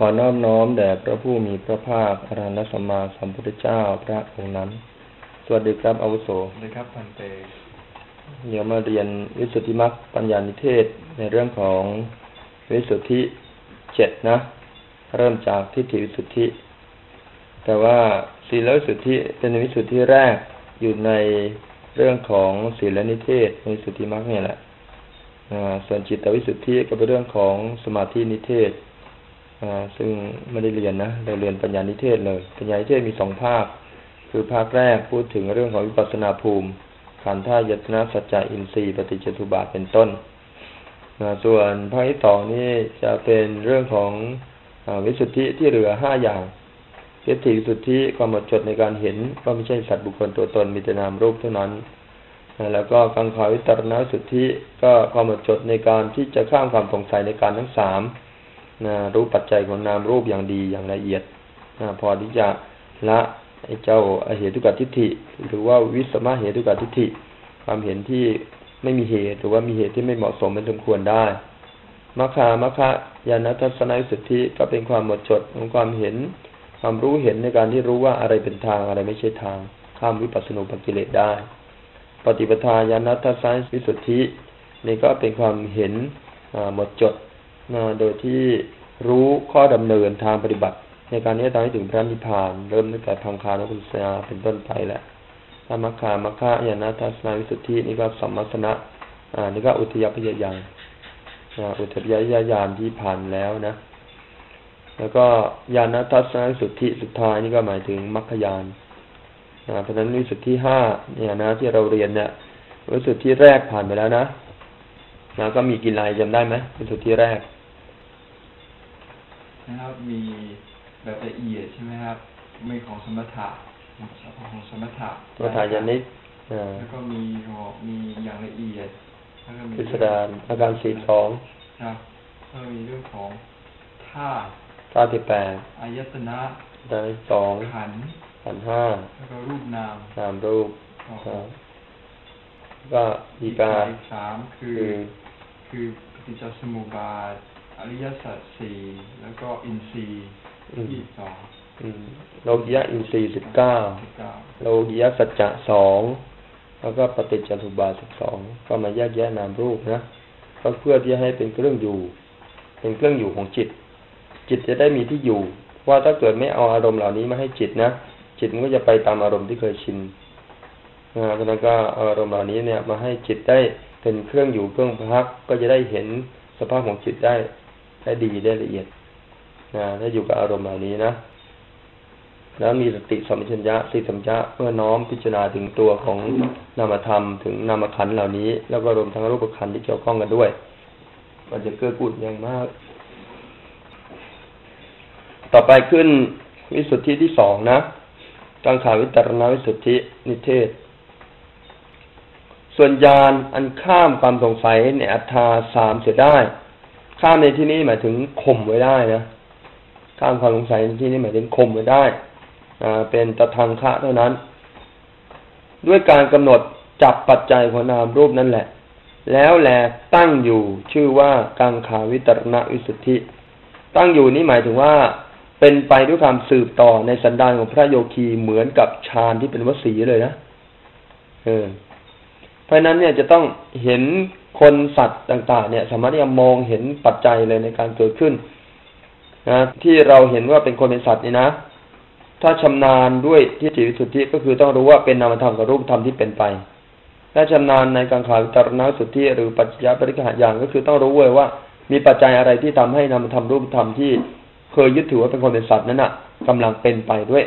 ขอน้อมน้อมแด่พระผู้มีพระภาคอรหันตสัมมาสัมพุทธเจ้าพระองค์นั้น สวัสดีครับอาวุโสสวัสดีครับพันเตเดี๋ยวมาเรียนวิสุทธิมรรคปัญญานิเทศในเรื่องของวิสุทธิเจ็ดนะ เริ่มจากทิฏฐิวิสุทธิ แต่ว่าศีลวิสุทธิเป็นวิสุทธิแรกอยู่ในเรื่องของศีลนิเทศในวิสุทธิมรรคเนี่ยแหละอ่าส่วนจิตวิสุทธิก็เป็นเรื่องของสมาธินิเทศอ่า ซึ่งไม่ได้เรียนนะเราเรียนปัญญานิเทศเลยปัญญานิเทศมีสองภาค คือภาคแรกพูดถึงเรื่องของวิปัสสนาภูมิขันธ์ท่ายตนะสัจจะอินทรีย์ปฏิจจทุบาทเป็นต้นนะส่วนภาคที่สองนี่จะเป็นเรื่องของอวิสุทธิที่เหลือห้าอย่างทิฏฐิวิสุทธิความหมดจดในการเห็นว่าไม่ใช่สัตว์บุคคลตัวตนมีแต่นามรูปเท่านั้นแล้วก็กังขาวิตรณวิสุทธิก็ความหมดจดในการที่จะข้ามความสงสัยในการทั้งสาม นะรู้ปัจจัยของนามรูปอย่างดีอย่างละเอียดนะพอที่จะละไอ้เจ้าอเหตุกทิฏฐิ หรือว่าวิสมะเหตุกทิฏฐิ ความเห็นที่ไม่มีเหตุหรือว่ามีเหตุที่ไม่เหมาะสมไม่สมควรได้มัคคามัคคะยานัทัศนวิสุทธิก็เป็นความหมดจดของความเห็น ความรู้เห็นในการที่รู้ว่าอะไรเป็นทางอะไรไม่ใช่ทาง ข้ามวิปัสสนุปกิเลสได้ ปฏิปทาญาณทัศนวิสุทธิ นี่ก็เป็นความเห็นหมดจด โดยที่รู้ข้อดำเนินทางปฏิบัติ ในการนี้ทำให้ถึงพระนิพพาน เริ่มตั้งแต่ทางคานกุศลเป็นต้นไปแหละถ้ามัคามัคคะญาณทัศนวิสุทธินี่ก็สัมมัสนะอ่านี่ก็อุทยพยายานอุทยพยายานที่ผ่านแล้วนะ แล้วก็ญาณทัศนวิสุทธิสุดท้ายนี่ก็หมายถึงมรรคญาณเพราะฉะนั้นวิสุทธิห้าเนี่ยนะที่เราเรียนเนี่ยวิสุทธิแรกผ่านไปแล้วนะแล้วก็มีกี่ลายจำได้ไหมวิสุทธิแรก นะครับ มีแบบละเอียดใช่ไหมครับไม่ของสมถะของสมถะสมถะยานิกแล้วก็มีหอมีอย่างละเอียดแล้วก็มีพิสดารอาการสี่สองครับแล้วก็มีเรื่องของธาตุธาตุที่แปดอายตนะธาตุที่สองขันธ์ขันธ์ห้าแล้วก็รูปนามนามรูปอ๋อครับก็อีกาอีกสามคือคือ คือปฏิจจสมุปบาท อริยสัจสี่แล้วก็อินทรีย์อืมยี่สิบสองอืมโลกิยะอินทรีย์สิบเก้าสิบเก้าโลกิยะสัจจะสองแล้วก็ปฏิจจทุบาทสิบสองก็มาแยกแยะนามรูปนะก็เพื่อที่จะให้เป็นเครื่องอยู่ เป็นเครื่องอยู่ของจิต จิตจะได้มีที่อยู่ ว่าถ้าเกิดไม่เอาอารมณ์เหล่านี้มาให้จิตนะจิตมันก็จะไปตามอารมณ์ที่เคยชินนะเพราะนั้นก็เอาอารมณ์เหล่านี้เนี่ย มาให้จิตได้เป็นเครื่องอยู่เครื่องพักก็จะได้เห็นสภาพของจิตได้ ได้ดีได้ละเอียดนะถ้าอยู่กับอารมณ์เหล่านี้นะ แล้วมีสติสัมปชัญญะสติสัมปชัญญะเมื่อน้อมพิจารณาถึงตัวของนามธรรมถึงนามขันเหล่านี้ แล้วก็รวมทั้งรูปขันที่เกี่ยวข้องกันด้วย มันจะเกื้อกูลอย่างมาก ต่อไปขึ้นวิสุทธิที่สองนะกังขาวิตรณวิสุทธินิเทศ ส่วนญาณอันข้ามความสงสัยในอัตตาสามเสียได้ ข้ามในที่นี้หมายถึงข่มไว้ได้นะข้ามความสงสัยในที่นี้หมายถึงข่มไว้ได้อ่าเป็นตะทางคะเท่านั้น ด้วยการกำหนดจับปัจจัยของนามรูปนั่นแหละ แล้วแลตั้งอยู่ชื่อว่ากังขาวิตรณวิสุทธิ ตั้งอยู่นี่หมายถึงว่าเป็นไปด้วยความสืบต่อในสันดานของพระโยคีเหมือนกับฌานที่เป็นวสีเลยนะ เออ เพราะฉะนั้นเนี่ยจะต้องเห็นคนสัตว์ต่างๆ เนี่ย สามารถที่จะมองเห็นปัจจัยเลยในการเกิดขึ้นนะที่เราเห็นว่าเป็นคนเป็นสัตว์นี่นะ ถ้าชำนาญด้วยที่จิตวิสุทธิก็คือต้องรู้ว่าเป็นนามธรรมกับรูปธรรมที่เป็นไปถ้าชำนาญในกังขาวิตรณสุทธิหรือปัจจยปริกหาอย่างก็คือต้องรู้เลยว่า มีปัจจัยอะไรที่ทำให้นามธรรมรูปธรรมที่เคยยึดถือว่าเป็นคนเป็นสัตว์นั้นน่ะกำลังเป็นไปด้วย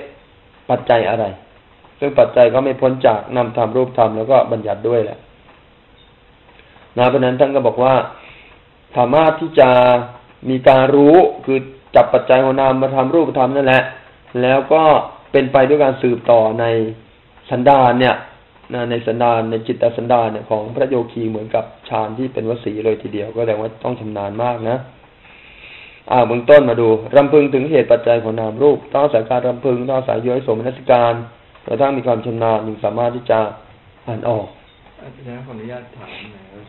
ปัจจัยอะไร ซึ่งปัจจัยก็ไม่พ้นจากนามธรรมรูปธรรมแล้วก็บัญญัติด้วยแหละนะเพราะนั้นท่านก็บอกว่าสามารถที่จะมีการรู้คือจับปัจจัยของนามมาทำรูปธรรมนั่นแหละ แล้วก็เป็นไปด้วยการสืบต่อในสันดานเนี่ยในสันดานในจิตสันดานเนี่ยของพระโยคีเหมือนกับฌานที่เป็นวสีเลยทีเดียวก็แสดงว่าต้องชำนาญมากนะอ่าเบื้องต้นมาดูรำพึงถึงเหตุปัจจัยของนามรูป ต้องอาศัยการรำพึงต้องอายย้อยสมนัสการ กระทั่งมีความชำนาญจึงสามารถที่จะอ่านออกอาจารย์ขออนุญาตถามหน่อยว่า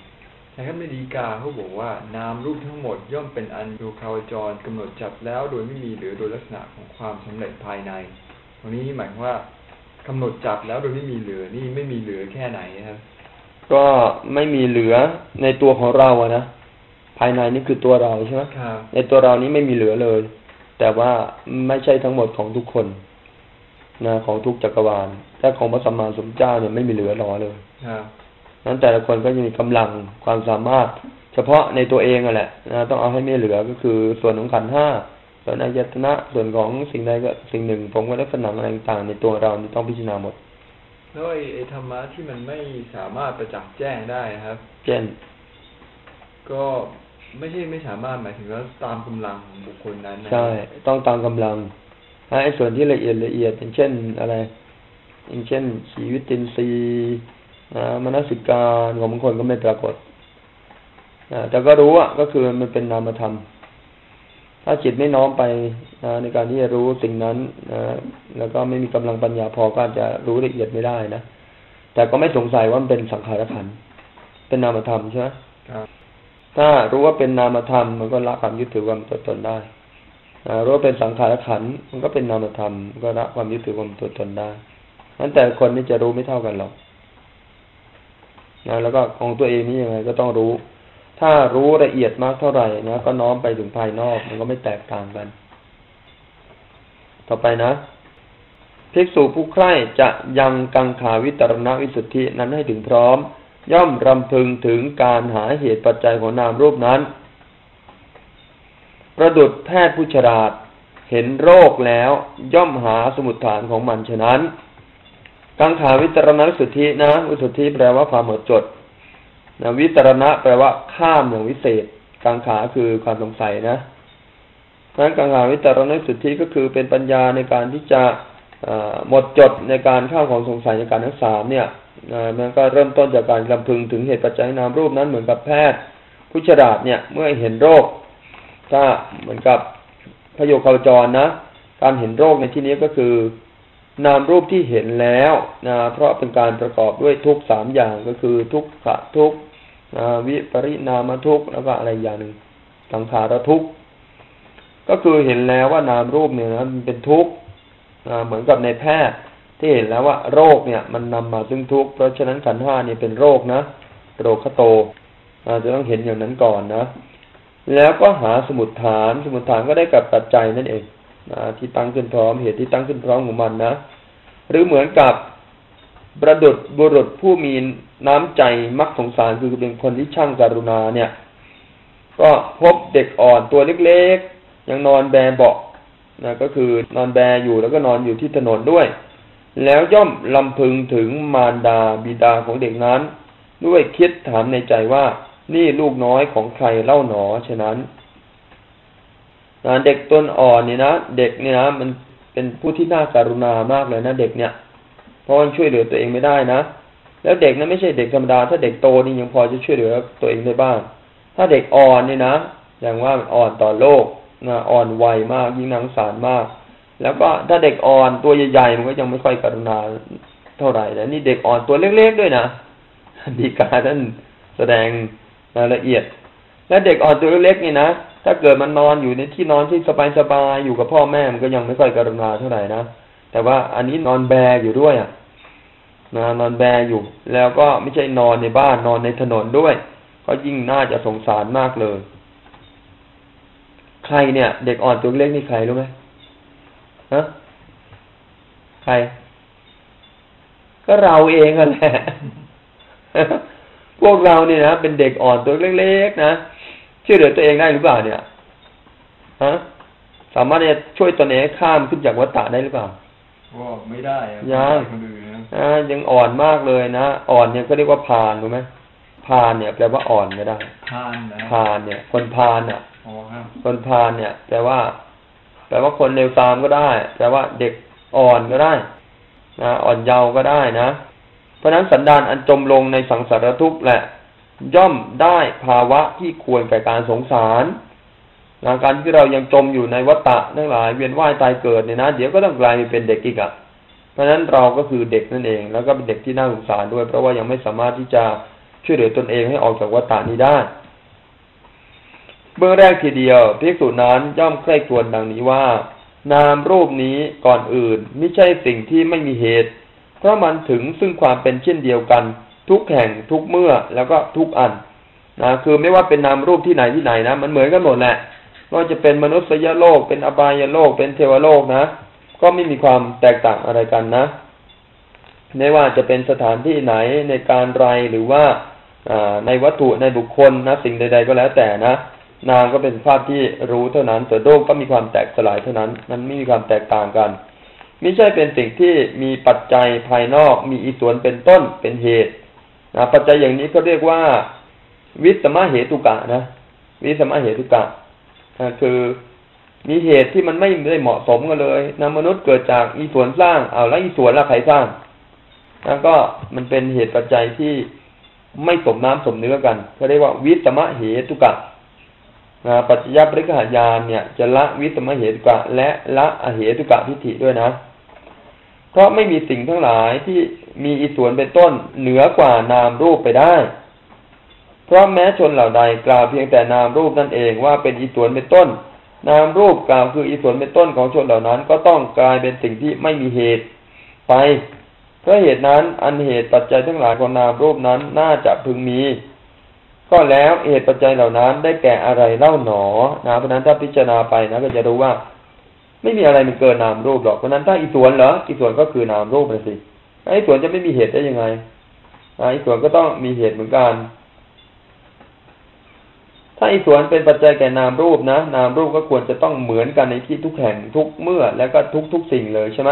ในขั้นดีกาเขาบอกว่านามรูปทั้งหมดย่อมเป็นอันดูคาวจรกำหนดจับแล้วโดยไม่มีหรือโดยลักษณะของความสำเร็จภายใน ตรงนี้หมายความว่ากำหนดจับแล้วโดยไม่มีเหลือนี่ไม่มีเหลือแค่ไหนครับ ก็ไม่มีเหลือในตัวของเราอะนะภายในนี่คือตัวเราใช่ไหมครับในตัวเรานี้ไม่มีเหลือเลย แต่ว่าไม่ใช่ทั้งหมดของทุกคน นะของทุกจักรวาลแต่ของพระสัมมาสัมพุทธเจ้าเนี่ยไม่มีเหลือหรอเลยครับนั้นแต่ละคนก็จะมีกำลังความสามารถ เฉพาะในตัวเองอะแหละนะต้องเอาให้ไม่เหลือก็คือส่วนของขันธ์ห้าส่วนอายตนะส่วนของสิ่งใดก็สิ่งหนึ่งผมก็ลักษณะอะไรต่างๆในตัวเรานี่ต้องพิจารณาหมดแล้วไอ้ไอ้ธรรมะที่มันไม่สามารถประจักษ์แจ้งได้นะครับ เช่น ก็ไม่ใช่ไม่สามารถหมายถึงว่าตามกำลังของบุคคลนั้นนะใช่ ต้องตามกำลัง ไอ้ส่วนที่ละเอียดละเอียดอย่างเช่นอะไร อย่างเช่นชีวิตินทรีย์นะมนสิการของบางคนก็ไม่ปรากฏนะแต่ก็รู้อะก็คือมันเป็นนามธรรม ถ้าจิตไม่น้อมไปนะในการที่จะรู้สิ่งนั้นนะแล้วก็ไม่มีกำลังปัญญาพอก็อาจจะรู้ละเอียดไม่ได้นะแต่ก็ไม่สงสัยว่ามันเป็นสังขารขันธ์เป็นนามธรรมใช่ไหมครับถ้ารู้ว่าเป็นนามธรรมมันก็ละความยึดถือความตัวตนได้อ่า รู้ว่าเป็นสังขารขันมันก็เป็นนามธรรมก็ละความยึดถือความตัวตนได้นั้นแต่คนนี่จะรู้ไม่เท่ากันหรอกนะแล้วก็ของตัวเองนี่ยังไงก็ต้องรู้ ถ้ารู้ละเอียดมากเท่าไหร่นะก็น้อมไปถึงภายนอก มันก็ไม่แตกต่างกัน ต่อไปนะภิกษุผู้ใคร่จะยังกังขาวิตรณวิสุทธินั้นให้ถึงพร้อม ย่อมรำพึงถึงการหาเหตุปัจจัยของนามรูปนั้น ประดุดแพทย์ผู้ฉลาด เห็นโรคแล้วย่อมหาสมุดฐานของมันฉะนั้น กังขาวิตรณวิสุทธินะวิสุทธิแปลว่าความหมดจดนะวิตรณะแปลว่าข้ามอย่างวิเศษ กังขาคือความสงสัยนะเพราะฉะนั้นกังขาวิตรณวิสุทธิก็คือเป็นปัญญาในการที่จะหมดจดในการข้ามของสงสัยในการทั้งสามเนี่ยมันก็เริ่มต้นจากการลำพึงถึงเหตุปัจจัยนามรูปนั้นเหมือนกับแพทย์ ผู้ฉลาดเนี่ยเมื่อเห็นโรค ถ้าเหมือนกับพโยคาวจรนะ การเห็นโรคในที่นี้ก็คือ นามรูปที่เห็นแล้วนะเพราะเป็นการประกอบด้วยทุกสามอย่างก็คือทุกขะทุกนะวิปริณามทุกข์แล้วก็อะไรอย่างหนึ่งสังขารทุกข์ก็คือเห็นแล้วว่านามรูปเนี่ยนะมันเป็นทุกข์นะเหมือนกับในแพทย์ที่เห็นแล้วว่าโรคเนี่ยมันนำมาซึ่งทุกข์เพราะฉะนั้นขันห้าเนี่ยเป็นโรคนะโรคโตอาจะต้องเห็นอย่างนั้นก่อนนะ แล้วก็หาสมุดฐาน สมุดฐานก็ได้กับปัจจัยนั่นเองนะที่ตั้งขึ้นพร้อมเหตุที่ตั้งขึ้นพร้อมของมันนะ หรือเหมือนกับประดุดบุรุษผู้มีน้ำใจมักสงสารคือเป็นคนที่ช่างการุณาเนี่ย ก็พบเด็กอ่อนตัวเล็กๆ ยังนอนแบเบาะนะก็คือนอนแบอยู่แล้วก็นอนอยู่ที่ถนนด้วย แล้วย่อมลำพึงถึงมารดาบิดาของเด็กนั้น ด้วยคิดถามในใจว่า นี่ลูกน้อยของใครเล่าหนอฉะนั้นนะเด็กตนอ่อนนี่นะเด็กเนี่ยนะมันเป็นผู้ที่น่าการุณามากเลยนะเด็กเนี่ย เพราะมันช่วยเหลือตัวเองไม่ได้นะแล้วเด็กนั้นไม่ใช่เด็กธรรมดา ถ้าเด็กโตนี่ยังพอจะช่วยเหลือตัวเองได้บ้าง ถ้าเด็กอ่อนนี่นะอย่างว่ามันอ่อนต่อโลกนะอ่อนวัยมาก ยิ่งนังสารมาก แล้วก็ถ้าเด็กอ่อนตัวใหญ่ๆมันก็ยังไม่ค่อยกรุณาเท่าไหร่นะนี่เด็กอ่อนตัวเล็กๆด้วยนะดีกาท่านแสดง รายละเอียด และเด็กอ่อนตัวเล็กนี่นะถ้าเกิดมันนอนอยู่ในที่นอนที่สบายๆอยู่กับพ่อแม่มันก็ยังไม่ค่อยกรุณาเท่าไหร่นะแต่ว่าอันนี้นอนแบอยู่ด้วยอะนะนอนแบอยู่ แล้วก็ไม่ใช่นอนในบ้านนอนในถนนด้วย ก็ยิ่งน่าจะสงสารมากเลย ใครเนี่ย เด็กอ่อนตัวเล็กนี่ใครรู้ไหมฮะใคร ก็เราเองอะแหละ พวกเราเนี่ยนะเป็นเด็กอ่อนตัวเล็กๆนะช่วยเหลือตัวเองได้หรือเปล่าเนี่ยฮะสามารถจะช่วยตนเองข้ามขึ้นจากวัฏฏะได้หรือเปล่าก็ไม่ได้อะยังคนอื่นนะอ่ายังอ่อนมากเลยนะอ่อนเนี่ยก็เรียกว่าพานรู้ไหมพานเนี่ยแปลว่าอ่อนก็ได้ทานนะพานเนี่ย คนพานอะอ๋อครับคนพาลเนี่ย แปลว่า แปลว่าคนเลวตามก็ได้ แปลว่าเด็กอ่อนก็ได้ นะอ่อนเยาว์ก็ได้นะ เพราะนั้นสันดานอันจมลงในสังสารทุกข์แหละ ย่อมได้ภาวะที่ควรแก่การสงสารนะการที่เรายังจมอยู่ในวัฏฏะทั้งหลายเวียนว่ายตายเกิดเนี่ยนะเดี๋ยวก็ต้องกลายเป็นเด็กอีกอะ่ะ เพราะฉะนั้นเราก็คือเด็กนั่นเอง แล้วก็เป็นเด็กที่น่าสงสารด้วย เพราะว่ายังไม่สามารถที่จะช่วยเหลือตนเองให้ออกจากวัฏฏานี้ได้ เบื้องแรกทีเดียวภิกษุนั้นย่อมใคร่ควรดังนี้ว่า นามรูปนี้ก่อนอื่นไม่ใช่สิ่งที่ไม่มีเหตุ เพราะมันถึงซึ่งความเป็นเช่นเดียวกัน ทุกแห่งทุกเมื่อแล้วก็ทุกอันนะคือไม่ว่าเป็นนามรูปที่ไหนที่ไหนนะมันเหมือนกันหมดแหละว่าจะเป็นมนุษยโลกเป็นอบายโลก เป็นเทวโลกนะ ก็ไม่มีความแตกต่างอะไรกันนะ ไม่ว่าจะเป็นสถานที่ไหนในการไรหรือว่าในวัตถุในบุคคลนะสิ่งใด ๆ ก็แล้วแต่นะนามก็เป็นภาพที่รู้เท่านั้นแต่โลกก็มีความแตกสลายเท่านั้น นั้นไม่มีความแตกต่างกัน ไม่ใช่เป็นสิ่งที่มีปัจจัยภายนอกมีอีส่วนเป็นต้นเป็นเหตุนะปัจจัยอย่างนี้ก็เรียกว่า วิสมะเหตุกะนะวิสมะเหตุกะคือมีเหตุที่มันไม่ได้เหมาะสมกันเลยนะมนุษย์เกิดจากอีส่วนสร้างเอาแล้วอีส่วนละใครสร้างแล้วก็มันเป็นเหตุปัจจัยที่ไม่สมน้ำสมเนื้อกันเขาเรียกว่าวิสมะเหตุกะนะปัจจยปริกหายานเนี่ย จะละวิสมะเหตุกะ และละอเหตุกะทิฏฐิด้วยนะ เพราะไม่มีสิ่งทั้งหลายที่มีอีส่วนเป็นต้นเหนือกว่านามรูปไปได้ เพราะแม้ชนเหล่าใดกล่าวเพียงแต่นามรูปนั่นเองว่าเป็นอีส่วนเป็นต้น นามรูปกล่าวคืออีส่วนเป็นต้นของชนเหล่านั้น ก็ต้องกลายเป็นสิ่งที่ไม่มีเหตุไป เพราะเหตุนั้นอันเหตุปัจจัยทั้งหลายของนามรูปนั้นน่าจะพึงมี ก็แล้วเหตุปัจจัยเหล่านั้นได้แก่อะไรเล่าหนอนะเพราะนั้นถ้าพิจารณาไปนะก็จะรู้ว่า ไม่มีอะไรมันเกินนามรูปหรอกเพราะนั้นถ้าอีส่วนเหรออีส่วนก็คือนามรูปนะสิไอ้ส่วนจะไม่มีเหตุได้ยังไงไอ้ส่วนก็ต้องมีเหตุเหมือนกัน ถ้าอีส่วนเป็นปัจจัยแก่นามรูปนะนามรูปก็ควรจะต้องเหมือนกันในที่ทุกแห่งทุกเมื่อ แล้วก็ทุกทุกสิ่งเลยใช่ไหม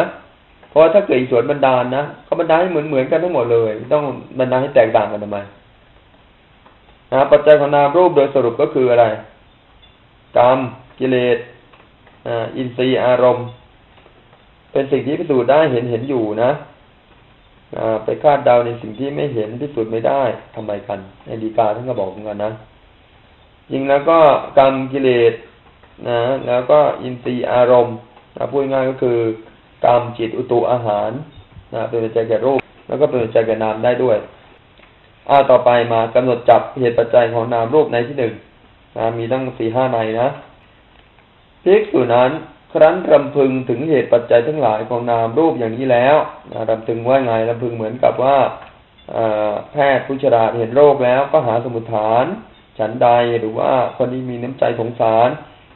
เพราะถ้าเกิดอีส่วนบรรดาลนะก็บรรดาให้เหมือนเหมือนกันทั้งหมดเลย ต้องบรรดาให้แตกต่างกันทำไมนะปัจจัยของนามรูปโดยสรุปก็คืออะไร กรรมกิเลส อินทรีย์อารมณ์ เป็นสิ่งที่พิสูจน์ได้เห็นเห็นอยู่นะไปคาดเดาในสิ่งที่ไม่เห็นพิสูจน์ไม่ได้ทำไมกันในดีกาท่านก็บอกเหมือนกันนะจริงแล้วก็กรรมกิเลสนะแล้วก็อินทรีย์อารมณ์นะพูดง่ายก็คือกรรมจิตอุตุอาหารนะเป็นปัจจัยแก่รูป แล้วก็เป็นปัจจัยแก่นามได้ด้วยอ่าต่อไปมากำหนดจับเหตุปัจจัยของนามรูปในที่หนึ่งนะมีตั้งสี่ห้าในนะ พิกษุนั้นครั้นรำพึงถึงเหตุปัจจัยทั้งหลายของนามรูปอย่างนี้แล้วรำพึงว่าไงรำพึงเหมือนกับว่าแพทย์ผู้ชราเห็นโรคแล้วก็หาสมุทฐาน ฉันใดหรือว่าคนที่มีน้ำใจสงสาร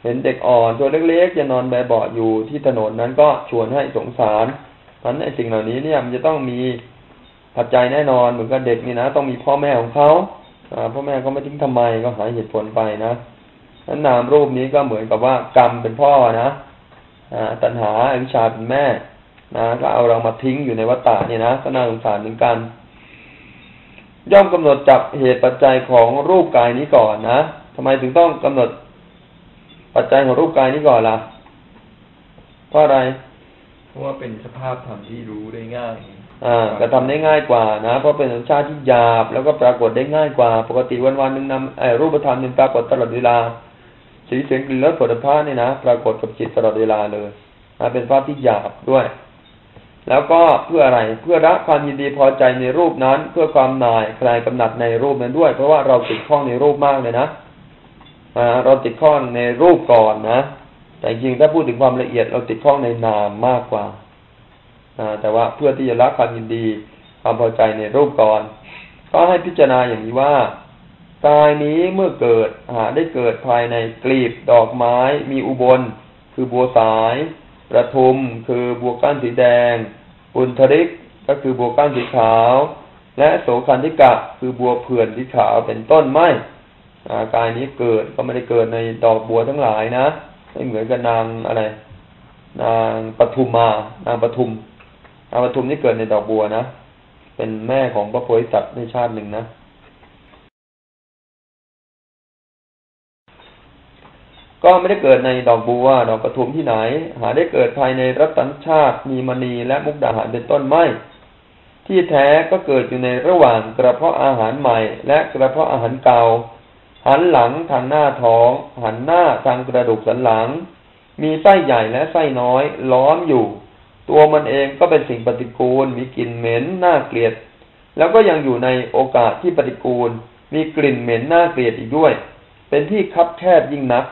เห็นเด็กอ่อนตัวเล็กๆจะนอนแบบเบาอยู่ที่ถนนนั้นก็ชวนให้สงสารเพราะในสิ่งเหล่านี้เนี่ยมันจะต้องมีปัจจัยแน่นอนเหมือนกับเด็กนี่นะ ต้องมีพ่อแม่ของเขาพ่อแม่เขาไม่ทิ้งทำไมก็หาเหตุผลไปนะ นั้นนามรูปนี้ก็เหมือนกับว่ากรรมเป็นพ่อนะตัณหาอวิชชาเป็นแม่ นะก็เอาเรามาทิ้งอยู่ในวัฏฏะเนี่ยนะก็น่าสงสารเหมือนกัน ย่อมกำหนดจับเหตุปัจจัยของรูปกายนี้ก่อนนะทำไมถึงต้องกำหนดปัจจัยของรูปกายนี้ก่อนล่ะเพราะอะไร เพราะว่าเป็นสภาพธรรมที่รู้ได้ง่ายอ่ากระทำได้ง่ายกว่านะ เพราะเป็นสัญชาติที่หยาบ แล้วก็ปรากฏได้ง่ายกว่า ปกติวันวันหนึ่งนำไอ้รูปธรรมหนึ่งปรากฏตลอดเวลา สีเสียงกลิ่นรสผลิภัณฑ์นี่นะปรากฏกับจิตตลอดเวลาเลยนะเป็นภาพที่หยาบด้วย แล้วก็เพื่ออะไรเพื่อรักความยินดีพอใจในรูปนั้น เพื่อความนายคลายกำหนัดในรูปนั้นด้วย เพราะว่าเราติดข้องในรูปมากเลยนะเราติดข้องในรูปก่อนนะ แต่จริงถ้าพูดถึงความละเอียดเราติดข้องในนามมากกว่าแต่ว่าเพื่อที่จะรักความยินดีความพอใจในรูปก่อน ก็ให้พิจารณาอย่างนี้ว่า กายนี้เมื่อเกิดหาได้เกิดภายในกลีบดอกไม้มีอุบล คือบัวสาย ประทุมคือบัวก้านสีแดงอุนทริกก็คือบัวก้านสีขาว และโสคันธิกะคือบัวเผื่อนสีขาวเป็นต้นไม้กายนี้เกิดก็ไม่ได้เกิดในดอกบัวทั้งหลายนะไม่เหมือนกับนางอะไร นางปทุมมา นางปทุมนางปทุมนี่เกิดในดอกบัวนะเป็นแม่ของพระโพธิสัตว์ในชาติหนึ่งนะ ก็ไม่ได้เกิดในดอกบัวดอกกระทุมที่ไหน หาได้เกิดภายในรัตนชาติมีมณีและมุกดาหารเป็นต้นไม้ที่แท้ก็เกิดอยู่ในระหว่างกระเพาะอาหารใหม่ และกระเพาะอาหารเก่า หันหลังทางหน้าท้อง หันหน้าทางกระดูกสันหลัง มีไส้ใหญ่และไส้น้อย ล้อมอยู่ ตัวมันเองก็เป็นสิ่งปฏิกูล มีกลิ่นเหม็นน่าเกลียด แล้วก็ยังอยู่ในโอกาสที่ปฏิกูล มีกลิ่นเหม็นน่าเกลียดอีกด้วย เป็นที่คับแคบยิ่งนัก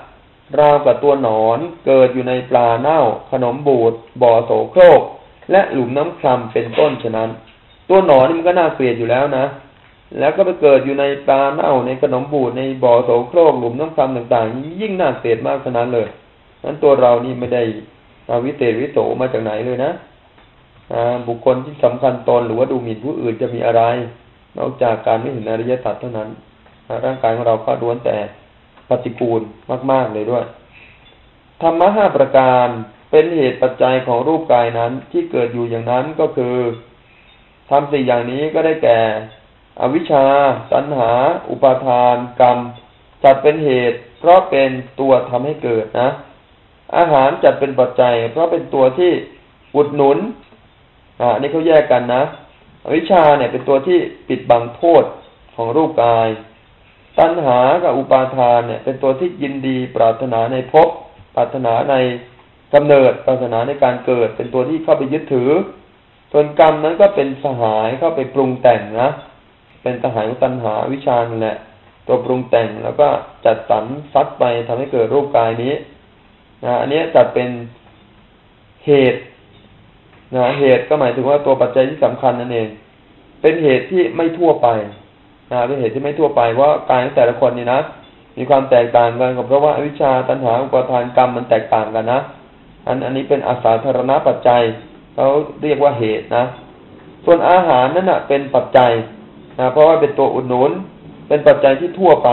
ราวกับตัวหนอนเกิดอยู่ในปลาเน่า ขนมบูดบ่อโสโครก และหลุมน้ำคลำเป็นต้นฉะนั้น ตัวหนอนนี่มันก็น่าเกลียดอยู่แล้วนะ แล้วก็ไปเกิดอยู่ในปลาเน่าในขนมบูดในบ่อโสโครกหลุมน้ำคลำต่างๆ ยิ่งน่าเกลียดมากขนาดเลยนั้นตัวเรานี่ไม่ได้วิเตวิโสมาจากไหนเลยนะบุคคลที่สำคัญตนหรือว่าดูหมิ่นผู้อื่นจะมีอะไร นอกจากการไม่เห็นอริยสัจเท่านั้นร่างกายของเราก็ล้วนแต่ ปฏิกูลมาก ๆ เลยด้วย ธรรมะห้าประการเป็นเหตุปัจจัยของรูปกายนั้นที่เกิดอยู่อย่างนั้นก็คือทำสิ่งอย่างนี้ก็ได้แก่ อวิชชา ตัณหา อุปาทาน กรรม จัดเป็นเหตุ เพราะเป็นตัวทำให้เกิดนะ อาหารจัดเป็นปัจจัย เพราะเป็นตัวที่อุดหนุน อ่านี่เขาแยกกันนะ อวิชชาเนี่ยเป็นตัวที่ปิดบังโทษของรูปกาย ตัณหากับอุปาทานเนี่ย เป็นตัวที่ยินดีปรารถนาในภพปรารถนาในกำเนิดปรารถนาในการเกิด เป็นตัวที่เข้าไปยึดถือส่วนกรรมนั้นก็เป็นสหายเข้าไปปรุงแต่งนะเป็นสหายของตัณหาวิชานั่นแหละ ตัวปรุงแต่งแล้วก็จัดสรรซัดไปทำให้เกิดรูปกายนี้นะอันนี้จัดเป็นเหตุนะเหตุก็หมายถึงว่าตัวปัจจัยที่สำคัญนั่นเอง เป็นเหตุที่ไม่ทั่วไป นะเป็นเหตุที่ไม่ทั่วไปเพรากายของแต่ละคนนี่นะมีความแตกต่างกันเพราะว่าอวิชชาตัณหาอุปทานกรรมมันแตกต่างกันนะอันอันนี้เป็นอาสาธารณปัจจัยเขาเรียกว่าเหตุนะ ส่วนอาหารนั่นนะเป็นปัจจัยนะเพราะว่าเป็นตัวอุดหนุน เป็นปัจจัยที่ทั่วไป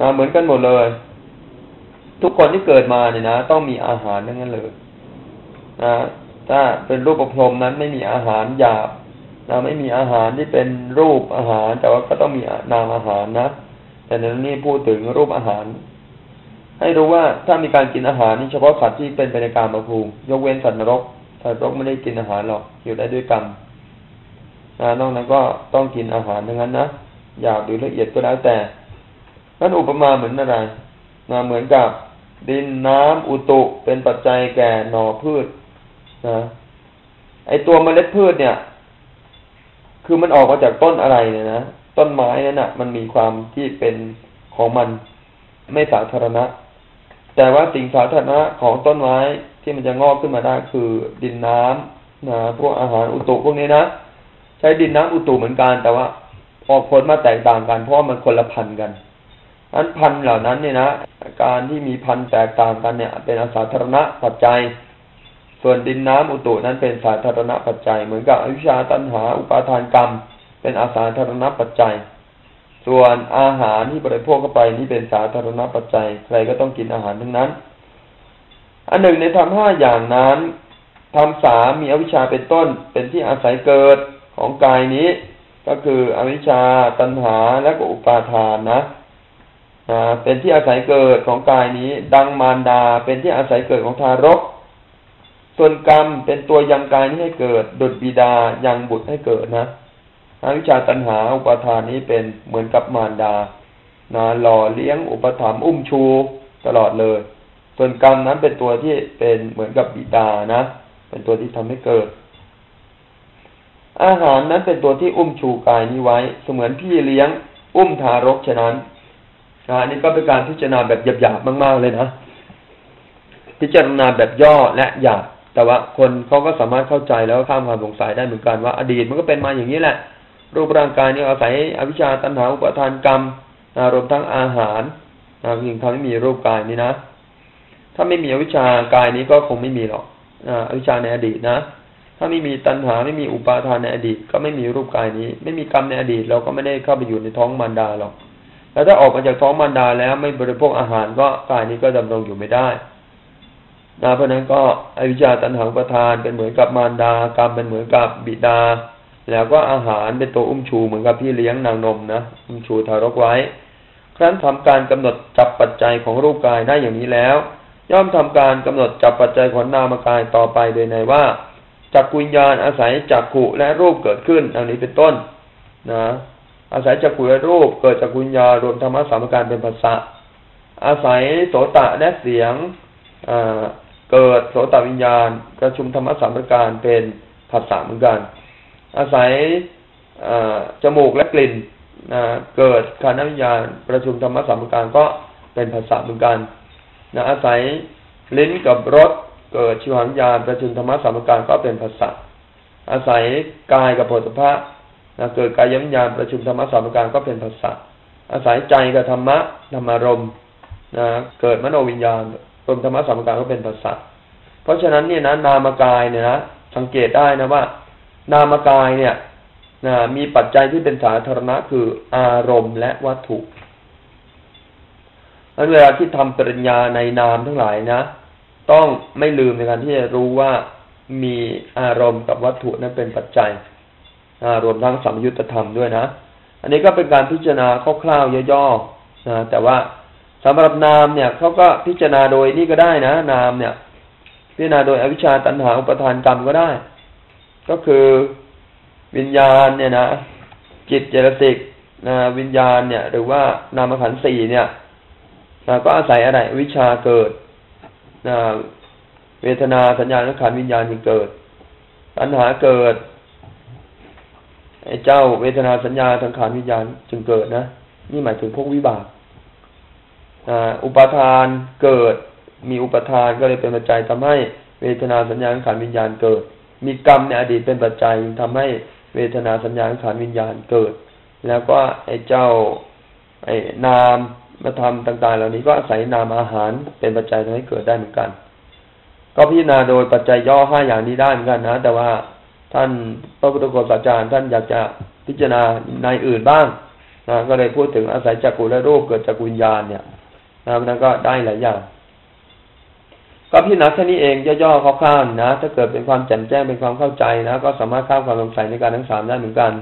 นะเหมือนกันหมดเลย ทุกคนที่เกิดมาเนี่ยนะ ต้องมีอาหารนั้นเลยนะถ้าเป็นรูปประพรมนั้นไม่มีอาหารหยาบ นะไม่มีอาหารที่เป็นรูปอาหาร แต่ว่าก็ต้องมีนามอาหารนะ แต่ในนี้พูดถึงรูปอาหาร ให้รู้ว่าถ้ามีการกินอาหารนี่เฉพาะสัตว์ที่เป็นไปในการมาภูมิ ยกเว้นสัตว์นรกสัตว์นรกไม่ได้กินอาหารหรอกอยู่ได้ด้วยกรรมนะนอกนั้นก็ต้องกินอาหารทั้งนั้นนะหยาบหรือละเอียดก็แล้วแต่นั่นอุปมาเหมือนอะไรนะเหมือนกับดินน้ำอุตุเป็นปัจจัยแก่หน่อพืชนะไอตัวเมล็ดพืชเนี่ย คือมันออกมาจากต้นอะไรเนี่ยนะต้นไม้นั่นนะมันมีความที่เป็นของมันไม่สาธารณะ แต่ว่าสิ่งสาธารณะของต้นไม้ที่มันจะงอกขึ้นมาได้คือดินน้ำนะพวกอาหารอุตุพวกนี้นะใช้ดินน้ำอุตุเหมือนกัน แต่ว่าออกผลมาแตกต่างกันเพราะมันคนละพันกันอันพันเหล่านั้นเนี่ยนะการที่มีพันแตกต่างกันเนี่ย เป็นอาสาธารณะปัจจัย ส่วนดินน้ำอุตุนั้นเป็นสาธารณปัจจัย เหมือนกับอวิชชาตัณหาอุปาทานกรรม เป็นอาสาธารณปัจจัย ส่วนอาหารที่บริโภคเข้าไปนี่เป็นสาธารณปัจจัย ใครก็ต้องกินอาหารทั้งนั้น อันหนึ่งในธรรมห้าอย่างนั้นธรรมสามมีอวิชชาเป็นต้น เป็นที่อาศัยเกิดของกายนี้ ก็คืออวิชชาตัณหาและก็อุปาทานนะเป็นที่อาศัยเกิดของกายนี้ ดังมารดาเป็นที่อาศัยเกิดของทารก ส่วนกรรมเป็นตัวยังกายนี้ให้เกิด ดุจบิดายังบุตรให้เกิดนะอวิชาตัณหาอุปทานนี้เป็นเหมือนกับมารดานะหล่อเลี้ยงอุปถัมภ์อุ้มชูตลอดเลย ส่วนกรรมนั้นเป็นตัวที่เป็นเหมือนกับบิดานะ เป็นตัวที่ทำให้เกิด อาหารนั้นเป็นตัวที่อุ้มชูกายนี้ไว้ เสมือนพี่เลี้ยง อุ้มทารกฉะนั้นอันนี้ก็เป็นการพิจารณาแบบหยาบๆมาก ๆเลยนะ พิจารณาแบบย่อและหยาบ แต่ว่าคนเขาก็สามารถเข้าใจแล้วข้ามความสงสัยได้เหมือนกันว่าอดีตมันก็เป็นมาอย่างนี้แหละ รูปร่างกายนี่อาศัยอวิชชาตัณหาอุปทานกรรมรวมทั้งอาหารจึงทำให้มีรูปกายนี้นะ ถ้าไม่มีอวิชชากายนี้ก็คงไม่มีหรอกอวิชชาในอดีตนะ ถ้าไม่มีตัณหาไม่มีอุปาทานในอดีต ก็ไม่มีรูปกายนี้ ไม่มีกรรมในอดีต เราก็ไม่ได้เข้าไปอยู่ในท้องมารดาหรอก แล้วถ้าออกมาจากท้องมารดาแล้วไม่บริโภคอาหารก็กายนี้ก็ดำรงอยู่ไม่ได้ นะเพราะนั้นก็อวิชชาตันหังประทานเป็นเหมือนกับมารดากรรมเป็นเหมือนกับบิดา แล้วก็อาหารเป็นตัวอุ้มชูเหมือนกับพี่เลี้ยงนางนมนะอุ้มชูทารกไว้ ครั้นทำการกำหนดจับปัจจัยของรูปกายได้อย่างนี้แล้ว ย่อมทำการกำหนดจับปัจจัยของนามกายต่อไปโดยในว่าจักกุญญาณอาศัยจักขุและรูปเกิดขึ้นดังนี้เป็นต้นนะอาศัยจักขุและรูปเกิดจากกุญญารวมธรรมะสามการเป็นภาษาอาศัยโสตะและเสียงอ่า เกิดโสตวิญญาณ ประชุมธรรมสามประการเป็นผัสสะเหมือนกัน อาศัยจมูกและกลิ่นนะเกิดกานวิญญาณ ประชุมธรรมสามประการก็เป็นภาษาเหมือนกันนะอาศัยลิ้นกับรสเกิดชิวหวิญญาณ ประชุมธรรมสามประการก็เป็นภาษาอาศัยกายกับโผฏฐะนะเกิดกายวิญญาณประชุมธรรมสามประการก็เป็นภาษาอาศัยใจกับธรรมะธรรมารมนะเกิดมโนวิญญาณ รวมธรรมะสามประการก็เป็นภาษาเพราะฉะนั้นเนี่ยนะนามกายเนี่ยนะสังเกตได้นะว่า นามกายเนี่ยนะมีปัจจัยที่เป็นสาธารณะคืออารมณ์และวัตถุนั้นเวลาที่ทำปริญญาในนามทั้งหลายนะ ต้องไม่ลืมในการที่จะรู้ว่ามีอารมณ์กับวัตถุนั้นเป็นปัจจัยรวมทั้งสัมยุญธรรมด้วยนะ อันนี้ก็เป็นการพิจารณาคร่าวๆย่อๆนะแต่ว่า สำหรับนามเนี่ยเขาก็พิจารณาโดยนี่ก็ได้นะ นามเนี่ย พิจารณาโดยอวิชชาตัณหาอุปทานกรรมก็ได้ ก็คือวิญญาณเนี่ยนะจิตเจตสิกนะวิญญาณเนี่ย หรือว่านามขันธ์สี่เนี่ยนะก็อาศัยอะไรวิชาเกิดนะเวทนาสัญญาและขันวิญญาณจึงเกิดตัณหาเกิดไอ้เจ้าเวทนาสัญญาสังขารวิญญาณจึงเกิดนะ นี่หมายถึงพวกวิบาก อุปทานเกิด มีอุปทานก็เลยเป็นปัจจัยทำให้เวทนาสัญญาสังขารวิญญาณเกิด มีกรรมในอดีตเป็นปัจจัยทำให้เวทนาสัญญาสังขารวิญญาณเกิด แล้วก็ไอ้เจ้าไอ้นามมาทำต่าง ๆ เหล่านี้ก็อาศัยนามอาหารเป็นปัจจัยทำให้เกิดได้เหมือนกัน ก็พิจารณาโดยปัจจัยย่อห้าอย่างนี้ได้เหมือนกันนะ แต่ว่าท่านพระพุทธโฆษาจารย์ท่านอยากจะพิจารณาในอื่นบ้างนะก็เลยพูดถึงอาศัยจักรุและรูปเกิดจากวิญญาณเนี่ย นะนั้นก็ได้หลายอย่าง ก็พิจารณาแค่นี้เองย่อๆคร่าวๆนะ ถ้าเกิดเป็นความแจ่มแจ้งเป็นความเข้าใจนะ ก็สามารถข้ามความสงสัยในการทั้งสามได้เหมือนกัน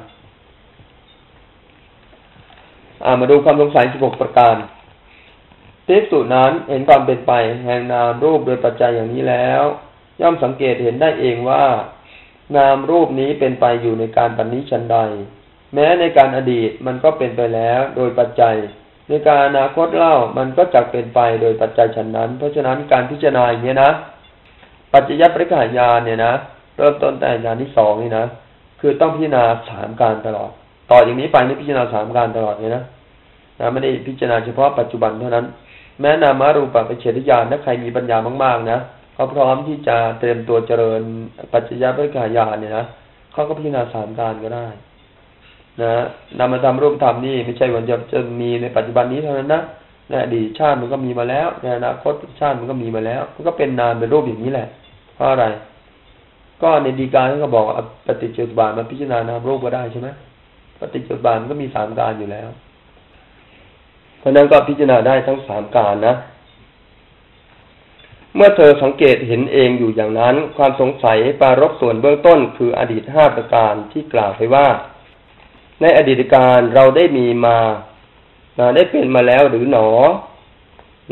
อามาดูความสงสัยสิบหกประการทิสุนั้นเห็นความเป็นไป แห่งนามรูปโดยปัจจัยอย่างนี้แล้ว ย่อมสังเกตเห็นได้เองว่า นามรูปนี้เป็นไปอยู่ในการปัจนิชันใด แม้ในการอดีตมันก็เป็นไปแล้วโดยปัจจัย ในการอนาคตเล่ามันก็จักเป็นไปโดยปัจจัยฉันนั้น เพราะฉะนั้นการพิจารณาอย่างนี้นะ ปัจจยปริกายาเนี่ยนะเริ่มต้นแต่ญาณที่สองนี่นะคือต้องพิจารณาสามการตลอด ต่ออย่างนี้ไปนี่พิจารณาสามการตลอดเลยนะนะไม่ได้พิจารณาเฉพาะปัจจุบันเท่านั้น แม้นามารูปปัจเฉทญาณถ้าใครมีปัญญามากๆนะเขาพร้อมที่จะเตรียมตัวเจริญปัจจยปริกายาเนี่ยนะเขาก็พิจารณาสามการก็ได้ นะนำมาทำรูปธรรมนี่ไม่ใช่วันจะจะมีในปัจจุบันนี้เท่านั้นนะในอดีตชาติมันก็มีมาแล้วในอนาคตชาติมันก็มีมาแล้ว มันก็เป็นนามเป็นรูปอย่างนี้แหละ เพราะอะไร ก็ในดีการเขาบอกปฏิจจุบานมาพิจารณานามรูปก็ได้ใช่ไหมปฏิจจุบานมันก็มีสามการอยู่แล้ว เพราะนั้นก็พิจารณาได้ทั้งสามการนะ เมื่อเธอสังเกตเห็นเองอยู่อย่างนั้น ความสงสัยปารบส่วนเบื้องต้น คืออดีตห้าประการที่กล่าวไปว่า ในอดีตการเราได้มีมาได้เป็นมาแล้วหรือหนอ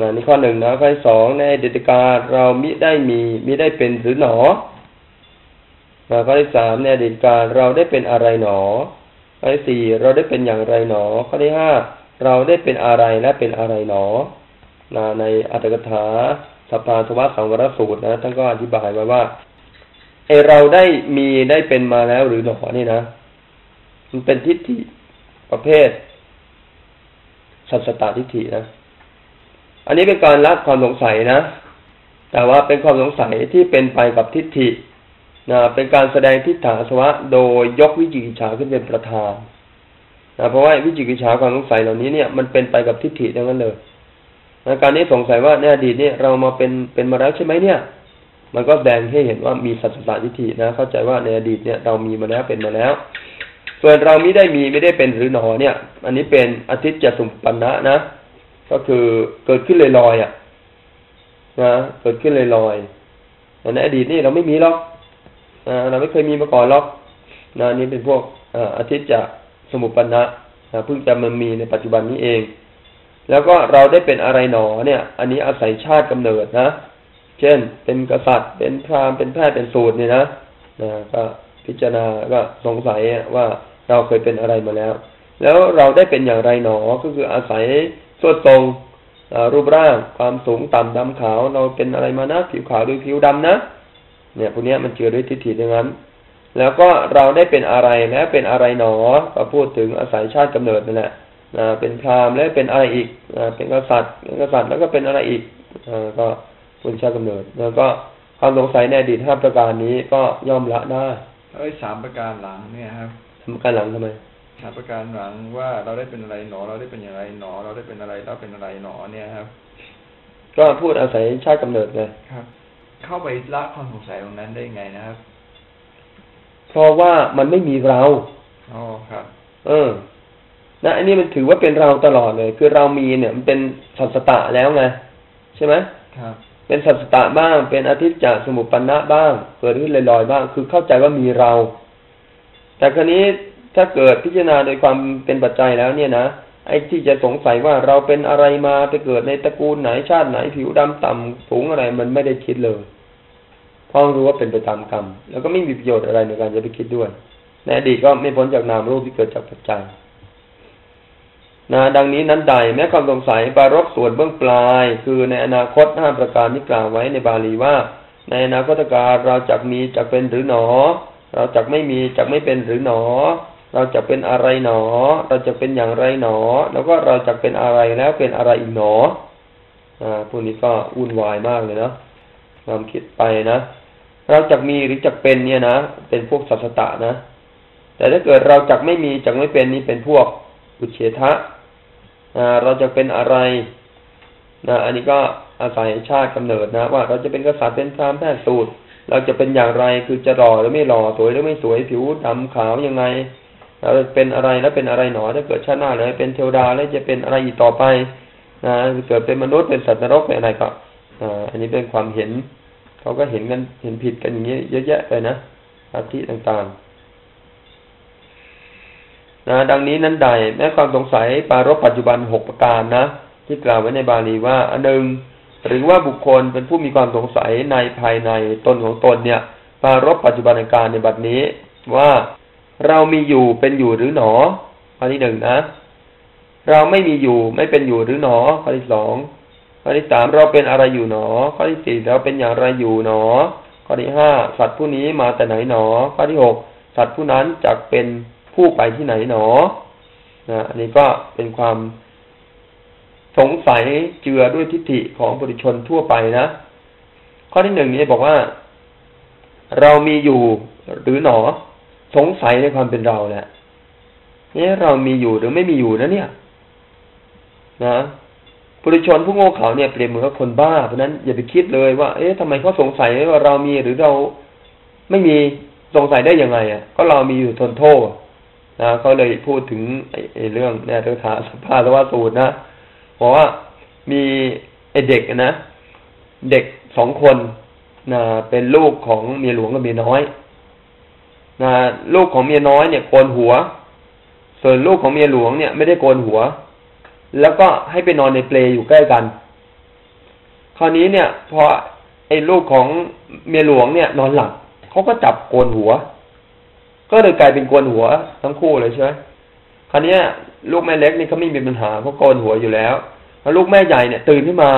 นะนี่ข้อหนึ่งนะข้อสองในอดีตการเรามิได้มีมิได้เป็นหรือหนอนะข้อที่สามในอดีตการเราได้เป็นอะไรหนอข้อที่สี่เราได้เป็นอย่างไรหนอ ข้อที่ห้าเราได้เป็นอะไรและเป็นอะไรหนอนะในอัตถกถาสัพพาสวัสสังวรสูตรนะท่านก็อธิบายไว้ว่าไอเราได้มีได้เป็นมาแล้วหรือหนอนี่นะ มันเป็นทิฏฐิประเภท สัสตตทิฏฐินะ อันนี้เป็นการละความสงสัยนะ แต่ว่าเป็นความสงสัยที่เป็นไปกับทิฏฐินะเป็นการแสดงทิฏฐาสวะ โดยยกวิจิกิจฉาขึ้นเป็นประธานนะเพราะว่าวิจิกิจฉาความสงสัยเหล่านี้เนี่ยมันเป็นไปกับทิฏฐิทั้งนั้นเลยนะการนี้สงสัยว่าในอดีตเนี่ยเรามาเป็นเป็นมาแล้วใช่ไหมเนี่ย มันก็แสดงให้เห็นว่ามีสัจจะทิฏฐินะ เข้าใจว่าในอดีตเนี่ยเรามีมาแล้วเป็นมาแล้ว ส่วนเราไม่ได้มีไม่ได้เป็นหรือหนอเนี่ย อันนี้เป็นอธิตย์จะสุปันนะนะ ก็คือเกิดขึ้นลอยๆอะนะเกิดขึ้นลอยๆในอดีตนี่เราไม่มีหรอกเราไม่เคยมีมาก่อนหรอกนะนี่เป็นพวกอธิตย์จะสมุปปนะเพิ่งจะมันมีในปัจจุบันนี้เอง แล้วก็เราได้เป็นอะไรหนอเนี่ย อันนี้อาศัยชาติกำเนิดนะ เช่น เป็นกษัตริย์ เป็นพราหมณ์เป็นแพทย์เป็นสูตรเนี่ยนะนะก็พิจารณาก็สงสัยว่า เราเคยเป็นอะไรมาแล้ว แล้วเราได้เป็นอย่างไรหนอ ก็คืออาศัยส่วนตรงรูปร่างความสูงต่ำดำขาว เราเป็นอะไรมานะผิวขาวหรือผิวดำนะ เนี่ยพวกนี้มันเจือด้วยทิฏฐิอย่างนั้น แล้วก็เราได้เป็นอะไรแล้เป็นอะไรหนอก็พูดถึงอาศัยชาติกำเนิดนั่นแหละเป็นพราหมณ์แล้วเป็นอะไรอีกเป็นกษัตริย์เป็นกษัตริย์แล้วก็เป็นอะไรอีกก็เป็นชาติกำเนิด แล้วก็ความสงสัยในอดีตห้าประการนี้ก็ย่อมละได้เอ้สามประการหลังเนี่ยครับ การหลังทำไมสามประการหลังว่าเราได้เป็นอะไรหนอ เราได้เป็นอย่างไรหนอ เราได้เป็นอะไรเราเป็นอะไรหนอเนี่ยครับ ก็พูดอาศัยชาติกำเนิดไงครับ เข้าไปละความสงสัยตรงนั้นได้ไงนะครับ เพราะว่ามันไม่มีเราอ๋อครับ เออนะอันนี้มันถือว่าเป็นเราตลอดเลย คือเรามีเนี่ย มันเป็นสัจตะแล้วไงใช่ไหมครับ เป็นสัจตะบ้าง เป็นอาทิตย์จากสมุปปนนะบ้าง เกิดขึ้นลอยๆบ้าง คือเข้าใจว่ามีเรา แต่ครนี้ถ้าเกิดพิจารณาโดยความเป็นปัจจัยแล้วเนี่ยนะไอ้ที่จะสงสัยว่าเราเป็นอะไรมาไปเกิดในตระกูลไหนชาติไหนผิวดำต่ำสูงอะไรมันไม่ได้คิดเลยเพราะรู้ว่าเป็นไปตามกรรม แล้วก็ไม่มีประโยชน์อะไรในการจะไปคิดด้วยในอดีตก็ไม่พ้นจากนามรูปที่เกิดจากปัจจัยนะดังนี้นั้นใดแม้ความสงสัยปรารบส่วนเบื้องปลาย คือในอนาคตห้าประการที่กล่าวไว้ในบาลีว่า ในอนาคตการเราจักมีจักเป็นหรือหนอ เราจักไม่มีจักไม่เป็นหรือหนอ เราจะเป็นอะไรหนอ เราจะเป็นอย่างไรหนอ แล้วก็เราจะเป็นอะไรแล้วเป็นอะไรอีกหนอ อ่าพวกนี้ก็วุ่นวายมากเลยเนาะความคิดไปนะเราจักมีหรือจักเป็นเนี่ยนะเป็นพวกสัสตะนะ แต่ถ้าเกิดเราจักไม่มีจักไม่เป็นนี่เป็นพวกอุเฉทะอ่าเราจะเป็นอะไรนะอันนี้ก็อาศัยชาติกำเนิดนะ ว่าเราจะเป็นกษัตริย์เป็นพราหมณ์แพทย์สูตร เราจะเป็นอย่างไรคือจะหล่อหรือไม่หล่อสวยหรือไม่สวยผิวดำขาวยังไงเราเป็นอะไรแล้วเป็นอะไรหนอถ้าเกิดชาติหน้าเลยเป็นเทวดาแล้วจะเป็นอะไรอีกต่อไปนะเกิดเป็นมนุษย์เป็นสัตว์นรกเป็นอะไรก็อ่าอันนี้เป็นความเห็น เขาก็เห็นกันเห็นผิดกันอย่างนี้เยอะแยะไปนะอาทิต่างๆนะดังนี้นั้นใดแม้ความสงสัยปารบปัจจุบันหกประการนะ ที่กล่าวไว้ในบาลีว่าอันหนึ่ง หรือว่าบุคคลเป็นผู้มีความสงสัยในภายในตนของตนเนี่ยปารบปัจจุบันการในบัดนี้ ว่าเรามีอยู่เป็นอยู่หรือหนอข้อที่หนึ่งนะ เราไม่มีอยู่ไม่เป็นอยู่หรือหนอข้อที่สองข้อที่สามเราเป็นอะไรอยู่หนอ ข้อที่สี่เราเป็นอย่างไรอยู่หนอ ข้อที่ห้าสัตว์ผู้นี้มาแต่ไหนหนอ ข้อที่หกสัตว์ผู้นั้นจะเป็นผู้ไปที่ไหนหนอนะอันนี้ก็เป็นความ สงสัยเจือด้วยทิฏฐิของบุริชนทั่วไปนะ ข้อที่หนึ่งนี้บอกว่า เรามีอยู่หรือหนอ สงสัยในความเป็นเราแหละเนี่ยเรามีอยู่หรือไม่มีอยู่นะเนี่ย นะปุถุชนผู้โง่เขลาเนี่ยเปรียบเหมือนกับคนบ้าเพราะนั้นอย่าไปคิดเลยว่าเอ๊ะทำไมเขาสงสัยว่าเรามีหรือเราไม่มีสงสัยได้ยังไงอะ ก็เรามีอยู่ทนโทษนะเขาเลยพูดถึงไอ้เรื่องเนี่ยเรื่องถาสภาสวาสูตรนะ บอกว่ามีเด็กนะ เด็กสองคนนะเป็นลูกของเมียหลวงกับเมียน้อยนะลูกของเมียน้อยเนี่ยโกนหัว ส่วนลูกของเมียหลวงเนี่ยไม่ได้โกนหัว แล้วก็ให้ไปนอนในเปลอยู่ใกล้กัน คราวนี้เนี่ย พอไอ้ลูกของเมียหลวงเนี่ย นอนหลับเขาก็จับโกนหัว ก็เลยกลายเป็นโกนหัวทั้งคู่เลยใช่ไหม คราวนี้ลูกแม่เล็กนี่เขาไม่มีปัญหาเพราะโกนหัวอยู่แล้วแล้วลูกแม่ใหญ่เนี่ย ตื่นขึ้นมา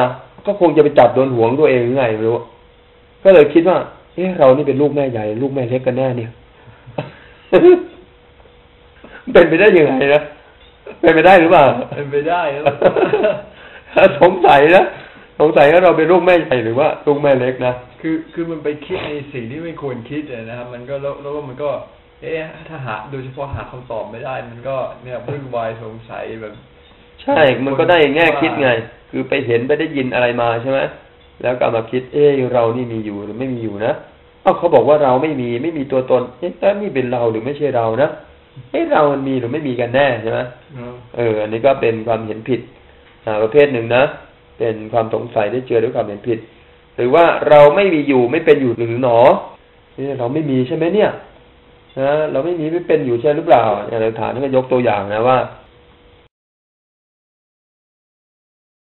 ก็คงจะไปจับโดนหัวของตัวเองหรือไงไม่รู้ก็เลยคิดว่า เอ๊ะเรานี่เป็นลูกแม่ใหญ่ ลูกแม่เล็กกันแน่เนี่ย เป็นไปได้ยังไงนะเป็นไปได้หรือเปล่าเป็นไปได้ครับสงสัยนะสงสัยว่าเราเป็นลูกแม่ใหญ่หรือว่าลูกแม่เล็กนะคือคือมันไปคิดในสิ่งที่ไม่ควรคิดอะนะครับมันก็แล้วแล้วก็มันก็ เอ๊ะถ้าหาโดยเฉพาะหาคำตอบไม่ได้ มันก็เนี่ยวุ่นวายสงสัยแบบ ใช่ มันก็ได้แง่คิดไง คือไปเห็นไปได้ยินอะไรมาใช่ไหมแล้วก็มาคิด เอ๊ะเรานี่มีอยู่หรือไม่มีอยู่นะเอ้าเขาบอกว่าเราไม่มีไม่มีตัวตนเอ๊ะแล้วนี่เป็นเราหรือไม่ใช่เรานะเอ๊ะเรามันมีหรือไม่มีกันแน่ใช่ไหมเนอะเออ อันนี้ก็เป็นความเห็นผิดอ่าประเภทหนึ่งนะ เป็นความสงสัยได้เจอด้วยความเห็นผิด หรือว่าเราไม่มีอยู่ไม่เป็นอยู่หรือหนอเนี่ยเราไม่มีใช่ไหมเนี่ย นะเราไม่มีไม่เป็นอยู่ใช่หรือเปล่าอย่างเราถามนี่ก็ยกตัวอย่างนะว่า